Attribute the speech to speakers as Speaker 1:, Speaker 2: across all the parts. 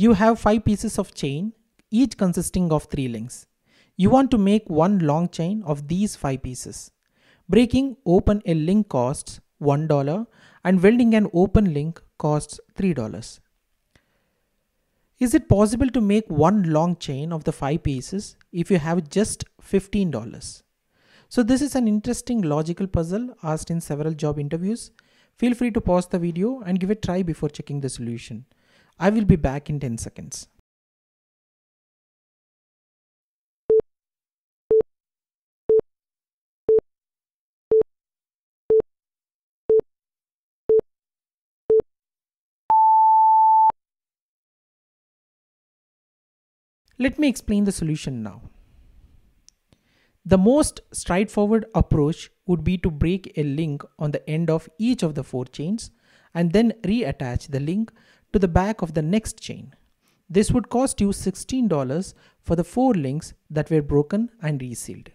Speaker 1: You have five pieces of chain, each consisting of three links. You want to make one long chain of these five pieces. Breaking open a link costs $1 and welding an open link costs $3. Is it possible to make one long chain of the five pieces if you have just $15? So this is an interesting logical puzzle asked in several job interviews. Feel free to pause the video and give it a try before checking the solution. I will be back in 10 seconds. Let me explain the solution now. The most straightforward approach would be to break a link on the end of each of the four chains and then reattach the link to the back of the next chain. This would cost you $16 for the four links that were broken and resealed.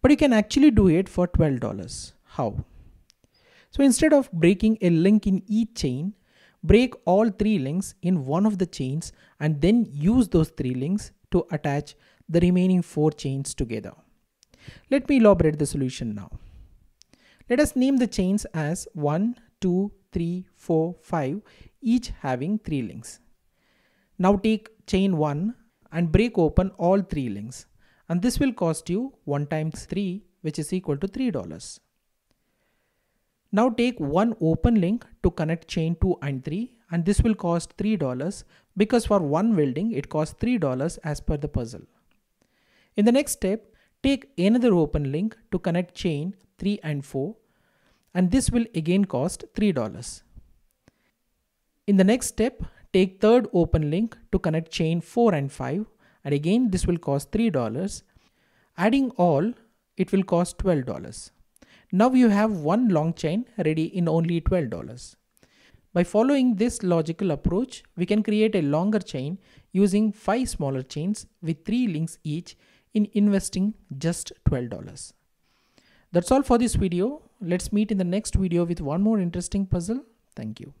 Speaker 1: But you can actually do it for $12. How? So instead of breaking a link in each chain, break all three links in one of the chains and then use those three links to attach the remaining four chains together. Let me elaborate the solution now. Let us name the chains as 1, 2, 3, 4, 5, each having 3 links. Now take chain 1 and break open all 3 links and this will cost you 1 times 3 which is equal to $3. Now take one open link to connect chain 2 and 3 and this will cost $3 because for one welding it costs $3 as per the puzzle. In the next step, take another open link to connect chain 3 and 4 and this will again cost $3. In the next step, take third open link to connect chain 4 and 5 and again this will cost $3. Adding all, it will cost $12. Now you have one long chain ready in only $12. By following this logical approach, we can create a longer chain using 5 smaller chains with 3 links each in investing just $12. That's all for this video. Let's meet in the next video with one more interesting puzzle. Thank you.